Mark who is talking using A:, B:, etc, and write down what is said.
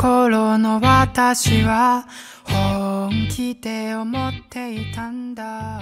A: 頃の私は本気で思っていたんだ。